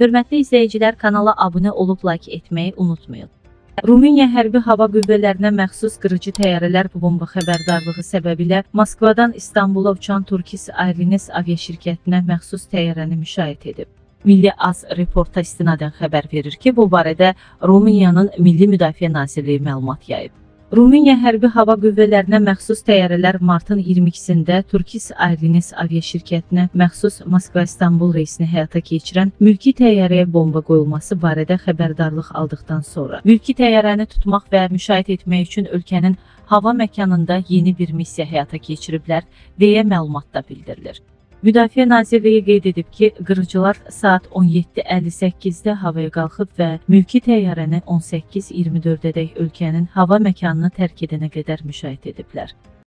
Hörmətli izləyicilər, kanala abunə olub like etməyi unutmayın. Rumıniya hərbi hava qüvvələrinə məxsus qırıcı təyyarələr bomba xəbərdarlığı səbəbilə Moskvadan İstanbula uçan Turkish Airlines aviaşirkətinə məxsus təyyarəni müşahidə edib. Milli Az reporta istinadən xəbər verir ki, bu barədə Rumıniyanın Milli Müdafiə Nazirliyi məlumat yayıb. Rumıniya hərbi hava qüvvələrinə məxsus təyyarələr martın 22-sində Turkish Airlines aviaşirkətinə məxsus Moskva-İstanbul reysini həyata keçirən mülki təyyarəyə bomba qoyulması barədə xəbərdarlıq aldıqdan sonra mülki təyyarəni tutmaq və müşahidə etmək üçün ölkənin hava məkanında yeni bir missiya həyata keçiriblər, deyə məlumatda bildirilir. Müdafiə Nazirliyi qeyd edib ki, qırıcılar saat 17:58-də havaya qalxıb və mülki təyyarəni 18:24-dədək ölkənin hava məkanını tərk edənə qədər müşahidə ediblər.